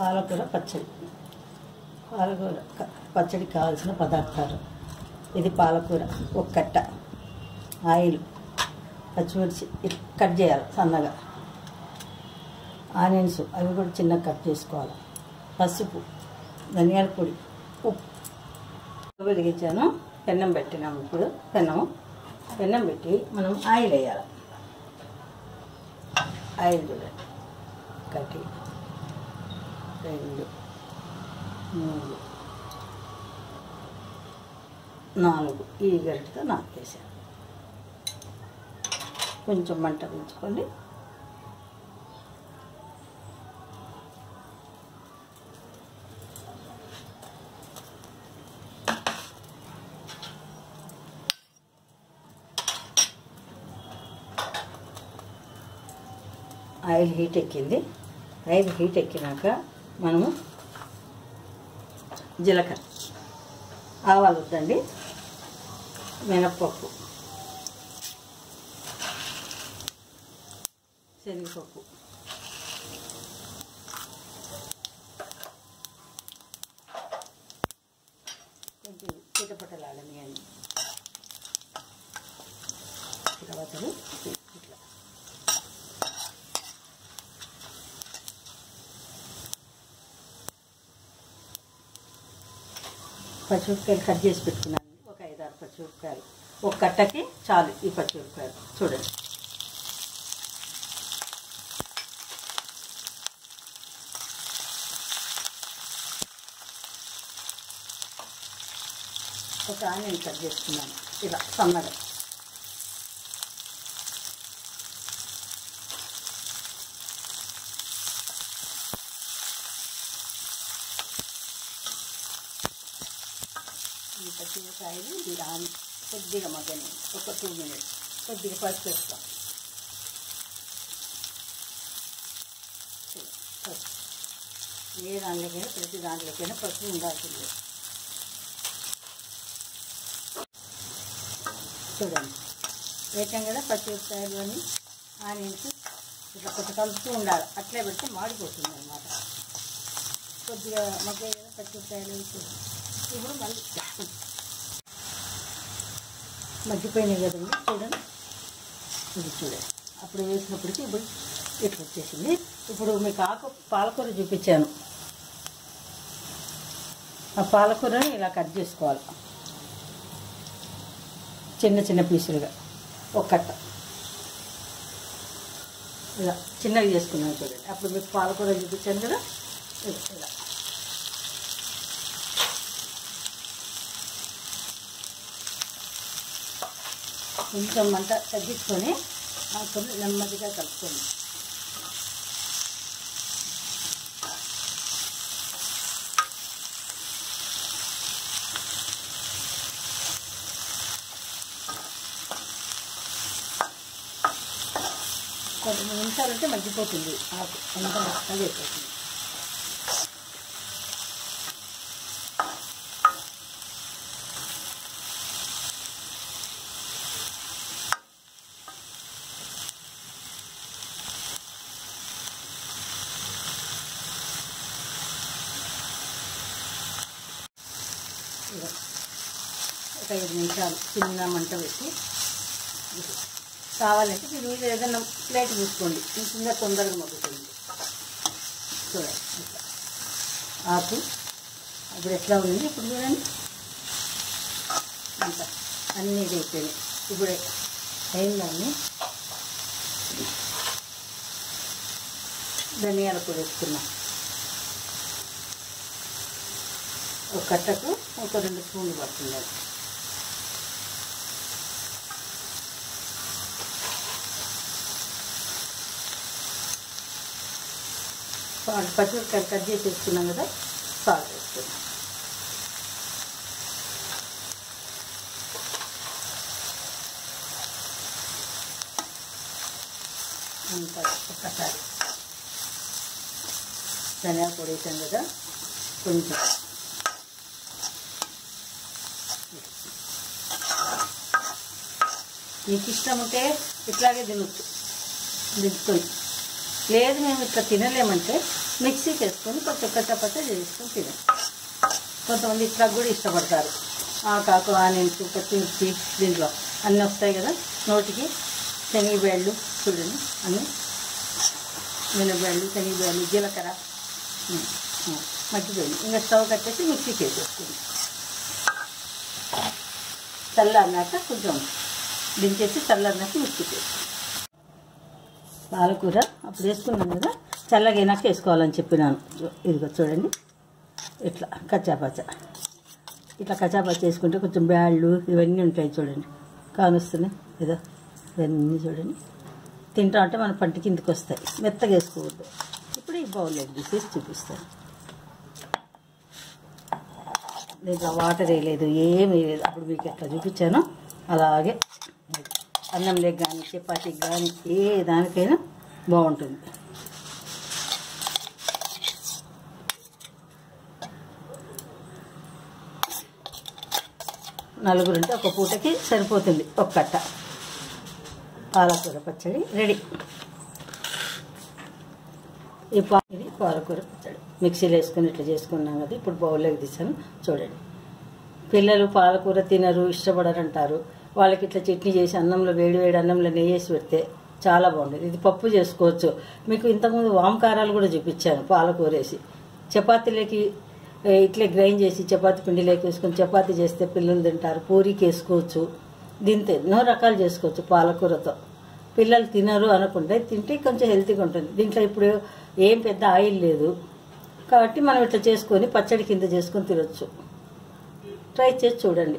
పాలకూర పచ్చడి. పాలకూర పచ్చడి పచ్చడికి కావాల్సిన పదార్థాలు. ఇది పాలకూర ఒక కట్ట ఆయిల్ పచ్చిమిర్చి కట్ చేయాలి సన్నగా. ఆనియన్స్ అవి కూడా చిన్నగా కట్ చేసుకోవాలి. పసుపు ధనియాల పొడి ఉప్పు. వెలిగించాను. పెన్నం పెట్టినాము ఇప్పుడు. పెన్నం పెన్నం పెట్టి మనం ఆయిల్ వేయాలి. ఆయిల్ చూడండి. కట్టి రెండు మూడు నాలుగు. ఈ గరిటతో నాకేసాను కొంచెం మంట పెంచుకోండి ఆయిల్ హీట్ ఎక్కింది. ఆయిల్ హీట్ ఎక్కినాక మనము జీలకర్ర. ఆవాలు వద్దండి. మినప్పప్పు. శనగపప్పు. కొంచెం చిటపటలాడనియండి తర్వాతను ఇట్లా పచ్చిమిరపకాయలు కట్ చేసి పెట్టుకున్నాను. ఒక ఐదారు పచ్చిమిరపకాయలు. ఒక కట్టకి చాలు ఈ పచ్చిమిరపకాయలు. చూడండి. ఒక ఆనియన్ కట్ చేసుకున్నాను. ఇలా సన్నగా. పచ్చిమిరకాయలు ఇది ఆని కొద్దిగా మగ్గని ఒక టూ మినిట్స్ కొద్దిగా పసుపు వేస్తాం పసుపు. ఏ దాంట్లోకైనా ప్రతి దాంట్లోకైనా పసుపు ఉండాల్సిందే. చూడండి. వేయటం కదా పచ్చిమిరపకాయలు అని ఆనియన్స్. ఇట్లా కొంచెం కలుపుతూ ఉండాలి. అట్లే పెడితే మాడిపోతుంది అనమాట కొద్దిగా మగ్గ పచ్చిమిరపకాయలు ఇప్పుడు మళ్ళీ మగ్గిపోయినాయి కదండి చూడండి. ఇది చూడండి. అప్పుడు వేసినప్పటికీ ఇప్పుడు ఇట్లా వచ్చేసింది. ఇప్పుడు మీకు ఆకు పాలకూర చూపించాను. ఆ పాలకూరని ఇలా కట్ చేసుకోవాలి. చిన్న చిన్న పీసులుగా. ఒక కట్ట. ఇలా చిన్నవి చేసుకున్నాను చూడండి. అప్పుడు మీకు పాలకూర చూపించాను కదా. ఇలా. కొంచెం మంట తగ్గించుకొని ఆకులు నెమ్మదిగా కలుపుకోండి. కొన్ని నిమిషాలంటే మగ్గిపోతుంది. ఆకు అంత మెత్తగా అయిపోతుంది. ఒక ఐదు నిమిషాలు చిన్న మంట పెట్టి కావాలంటే మీరు మీద ఏదైనా ప్లేట్ తీసుకోండి. ఇంకొంత తొందరగా మగ్గుతుంది. చూడండి ఆకు అప్పుడు ఎట్లా ఉంది? ఇప్పుడు చూడండి. అంత అన్నీ ఇది అయిపోయినాయి. ఇప్పుడు అయిందాన్ని ధనియాల పొడి వేసుకున్నాం. ఒక కట్టకు ఒక రెండు స్పూన్లు పడుతుంది. సాల్ట్ పచ్చిమిరపకాయలు కట్ చేసి వేసుకున్నాం కదా సాల్ట్ వేసుకున్నాం అంతా ఒక్కసారి. ధనియాల పొడి వేసాం కదా కొంచెం మీకు ఇష్టం ఉంటే ఇట్లాగే తినొచ్చు. దింపుకొని లేదు మేము ఇట్లా తినలేమంటే మిక్సీకి వేసుకొని కొంచెం కచ్చపచ్చ చేసుకొని తినండి కొంతమంది ఇట్లా కూడా ఇష్టపడతారు. ఆకాకు ఆనియన్స్ పచ్చిమిర్చి దీంట్లో అన్నీ వస్తాయి కదా. నోటికి శనగబేళ్ళు చూడండి. అన్నీ మినబేళ్ళు శనగబేళ్ళు జీలకర్ర. ఉమ్, మగ్గిపోయింది. ఇంకా స్టవ్ కట్టేసి మిక్సీకి వేసేసుకోండి చల్లన్నాక కొంచెం దించేసి చల్లన్నాక మిక్సీకి పాలకూర అప్పుడు వేసుకున్నాం కదా చల్లగైనాక వేసుకోవాలని చెప్పినాను. ఇదిగో చూడండి ఇట్లా కచ్చాపచ్చ. ఇట్లా కచ్చాపచ్చ వేసుకుంటే కొంచెం బ్యాళ్ళు ఇవన్నీ ఉంటాయి చూడండి. కానొస్తున్నాయి. ఏదో ఇవన్నీ చూడండి. తింటా అంటే మన పంట కిందకి వస్తాయి. మెత్తగా వేసుకోవద్దు. ఇప్పుడు ఈ బౌల్లోకి తీసేసి చూపిస్తాను. దీంట్లో వాటర్ వేయలేదు ఏం వేయలేదు. అప్పుడు మీకు ఎట్లా చూపించానో అలాగే అన్నంలోకి కానీ చపాతీకి కానీ ఏ దానికైనా బాగుంటుంది. నలుగురు ఉంటే ఒక పూటకి సరిపోతుంది ఒక కట్ట. పాలకూర పచ్చడి రెడీ. ఈ పా ఇది పాలకూర పచ్చడి. మిక్సీలో వేసుకుని ఇట్లా చేసుకున్నాం కదా ఇప్పుడు బౌల్లోకి తీసాను చూడండి. పిల్లలు పాలకూర తినరు ఇష్టపడరు అంటారు వాళ్ళకి ఇట్లా చట్నీ చేసి అన్నంలో వేడి వేడి అన్నంలో నెయ్యి వేసి పెడితే చాలా బాగుంటుంది. ఇది పప్పు చేసుకోవచ్చు. మీకు ఇంతకుముందు వామకారాలు కూడా చూపించాను పాలకూర వేసి. చపాతీలోకి ఇట్లే గ్రైండ్ చేసి చపాతీ పిండిలోకి వేసుకొని చపాతి చేస్తే పిల్లలు తింటారు పూరీకి వేసుకోవచ్చు దీంతో ఎన్నో రకాలు చేసుకోవచ్చు పాలకూరతో. పిల్లలు తినరు అనుకుంటే తింటే కొంచెం హెల్తీగా ఉంటుంది. దీంట్లో ఇప్పుడు ఏం పెద్ద ఆయిల్ లేదు. కాబట్టి మనం ఇట్లా చేసుకొని పచ్చడి కింద చేసుకొని తినొచ్చు. ట్రై చేసి చూడండి.